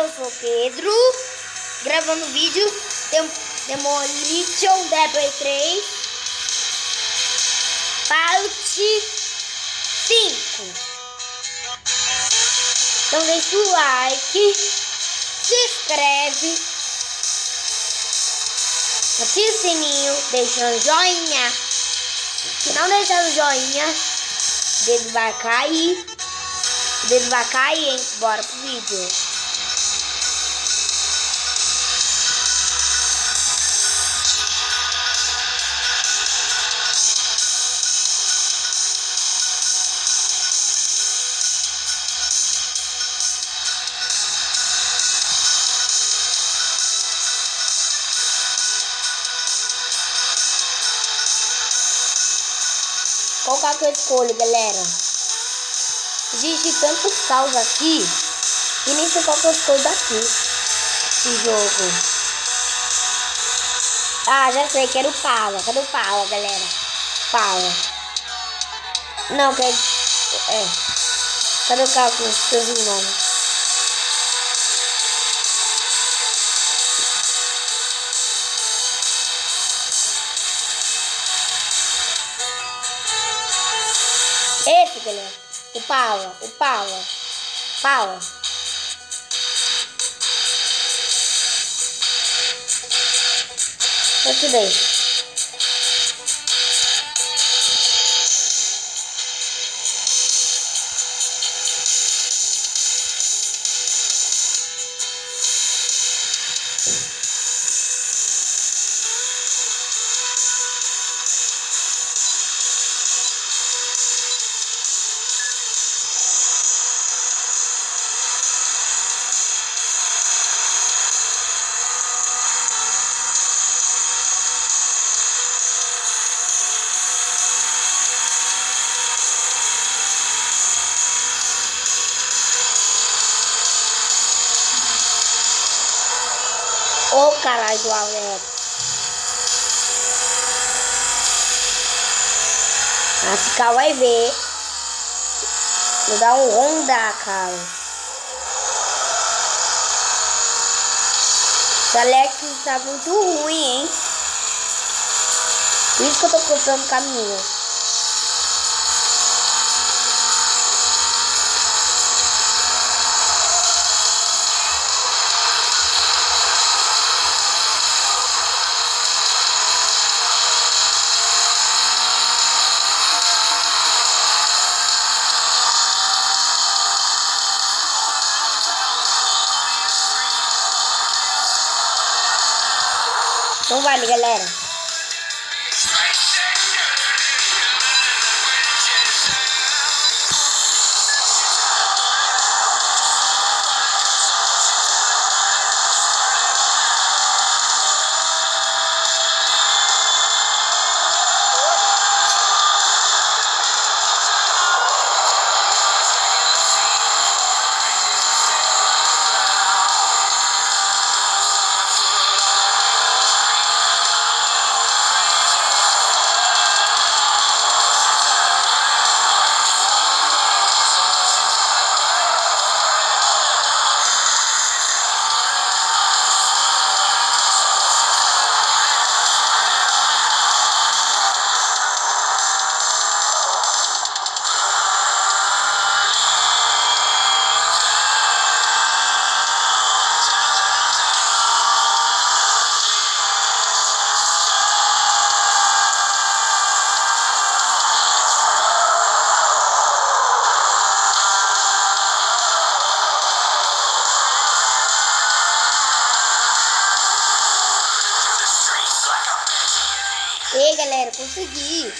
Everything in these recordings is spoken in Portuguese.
eu sou Pedro, gravando vídeo Dem Demolition Debris 3, parte 5. Então deixa o like, se inscreve, ativa o sininho, deixa um joinha. Se não deixar o joinha, o dedo vai cair. O dedo vai cair, hein? Bora pro vídeo. Qual que eu escolho, galera? Existe tantos caos aqui que nem sei qual que eu escolho daqui. Esse jogo. Ah, já sei, quero Pala. Cadê o Pala, galera? Pala. Não, quero... É. Cadê o carro com os seus? Esse, galera. O Paula. O Paula. Paula. Esse daí. Caralho do Alex. A Cical vai ver. Vou dar um Honda, cara. Esse Alex tá muito ruim, hein? Por isso que eu tô cortando caminho. Então vale, galera. Consegui.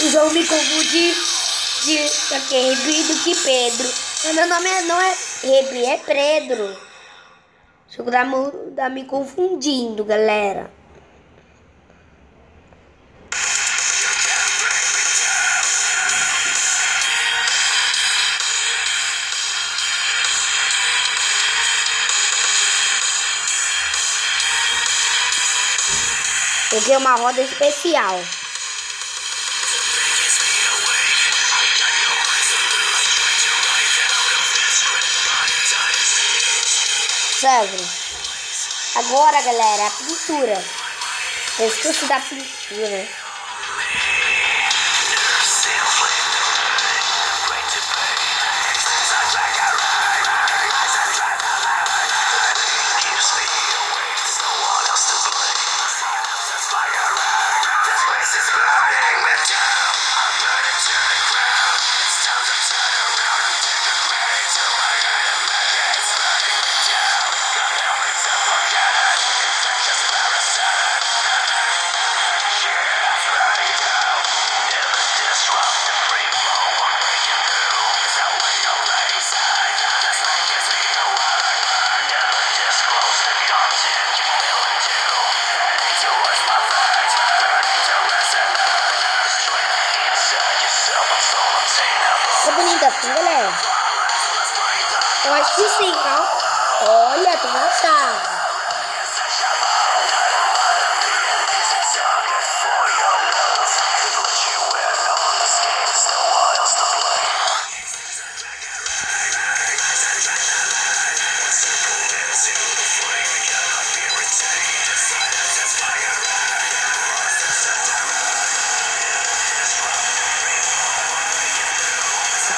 O jogo me confunde de aqui é Rebi do que Pedro. Mas meu nome é, não é Rebi, é Pedro. O jogo tá, tá me confundindo, galera. Quero uma roda especial. Sabe? Agora, galera, a pintura. Eu esqueci da pintura. Assim, galera? Eu acho que sim, ó. Olha, tem uma chave.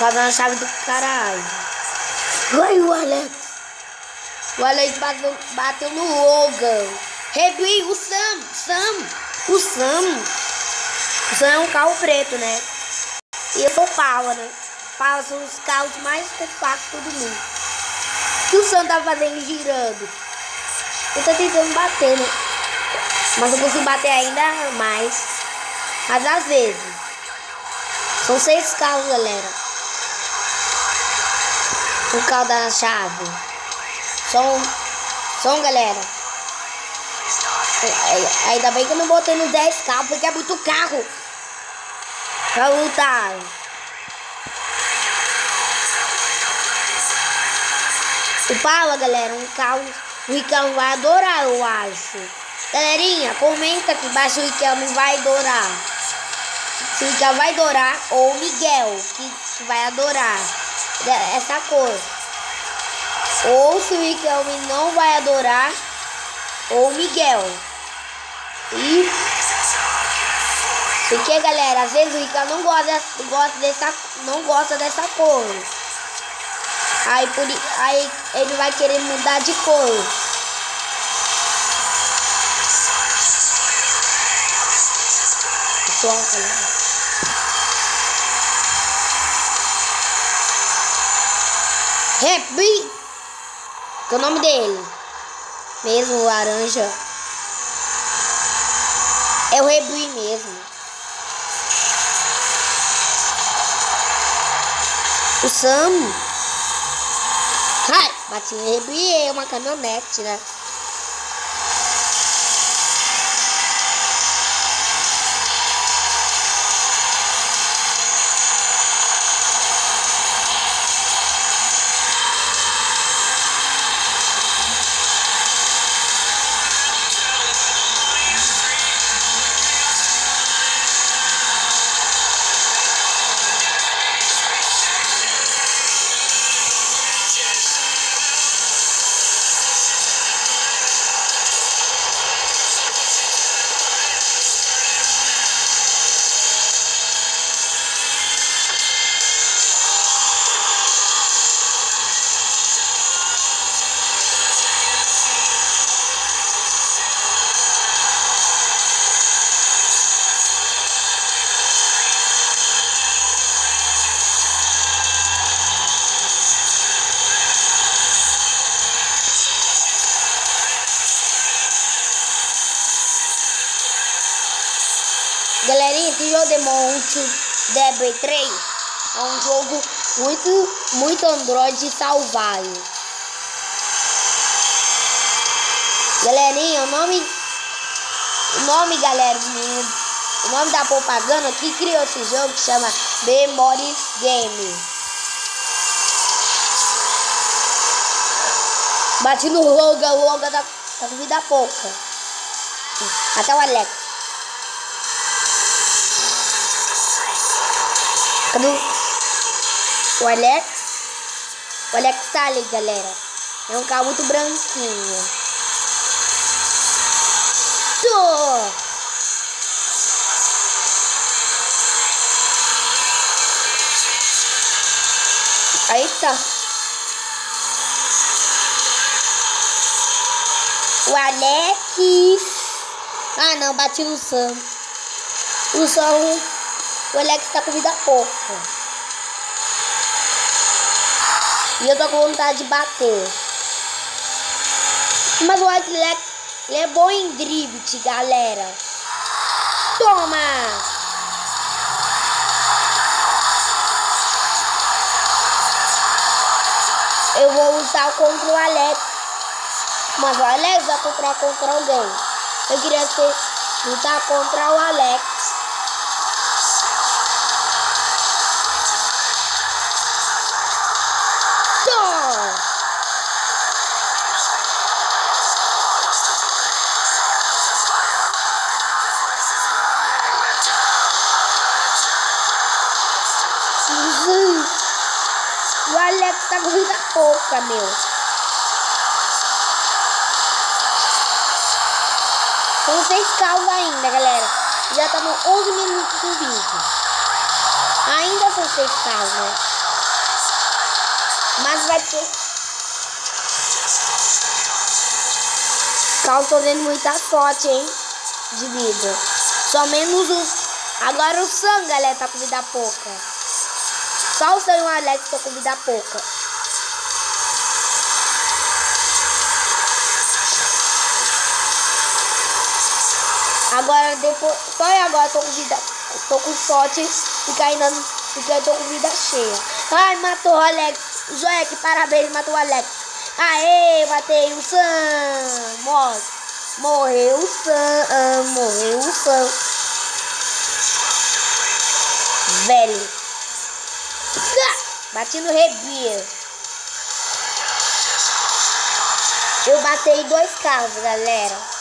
Cara na chave do caralho. Ai, o Alex. O Alex bateu, bateu no Logan. Redui o Sam. Sam. O Sam. O Sam é um carro preto, né? E eu sou Paula, né? Paula são os carros mais compactos do mundo. O que o Sam tá fazendo girando? Ele tá tentando bater, né? Mas eu consigo bater ainda mais. Mas às vezes. São seis carros, galera. O carro da chave. Som. Som, galera. É, Ainda bem que eu não botei nos 10 carros, porque é muito carro. Pra lutar. O Paula, galera, um carro. O Ricão vai adorar, eu acho. Galerinha, comenta aqui embaixo o Ricão vai adorar. Se o Ricão vai adorar, ou o Miguel, que vai adorar essa cor. Ou se o Riquelme não vai adorar, ou Miguel. E porque galera, às vezes o Riquelme não gosta, gosta dessa, não gosta dessa cor. Aí, por, aí ele vai querer mudar de cor. Pessoal, galera. Happy. Que é o nome dele? Mesmo laranja. É o Rebui mesmo. O Sam. Ai, bati no Rebui é uma caminhonete, né? Galerinha, esse jogo Demon Debray 3 é um jogo muito, muito Android salvado. Galerinha, o nome, o nome, galera, o nome da propaganda que criou esse jogo chama Memories Game. Bati no Logan tá, tá com vida pouca. Até o Alex. Cadê o Alex? O Alex tá ali, galera. É um carro muito branquinho. Tô! Aí tá. O Alex. Ah, não, bati no Sam. O Sam. O Alex tá com vida pouca. E eu tô com vontade de bater. Mas o Alex ele é bom em drift, galera. Toma! Eu vou lutar contra o Alex. Mas o Alex vai lutar contra alguém. Eu queria ser, lutar contra o Alex. Vida pouca, meu. São seis carros ainda, galera. Já estamos 11 minutos do vídeo. Ainda são seis carros, né? Mas vai ter... Carros estão dando muita sorte, hein? De vida. Só menos os... Agora o Sam, galera, tá com vida pouca. Só o Sam e o Alex estão com vida pouca. Agora depois. Só agora tô com vida. Tô com sorte e caindo. Porque eu tô com vida cheia. Ai, matou o Alex. Joek, parabéns, matou o Alex. Aê, matei o Sam. Morre. Morreu o Sam. Morreu o Sam. Velho. Bati no rebir. Eu batei dois carros, galera.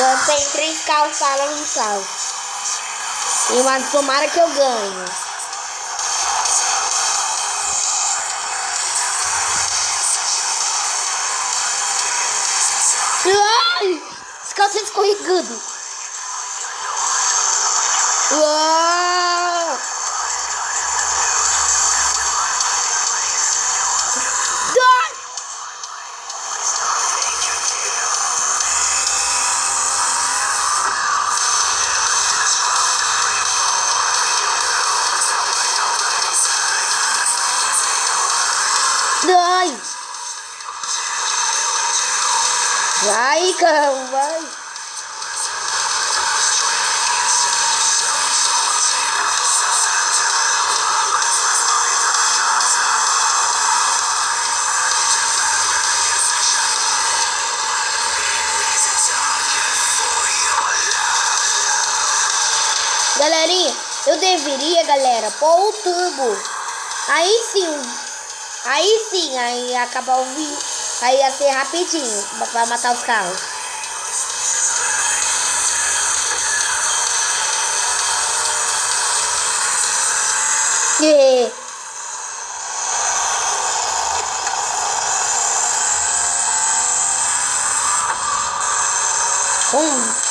Agora tem três carros no carro. E mas tomara que eu ganhe. Ai! Esse carro tá escorregando. Ai! Vai, carro, vai! Galerinha, eu deveria, galera, pôr o turbo. Aí sim, aí sim, aí acabar o vídeo. Aí ia ser rapidinho pra matar os carros. E... Hum.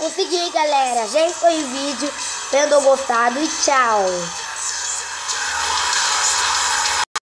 Consegui, galera. Já foi o vídeo. Tendo gostado e tchau.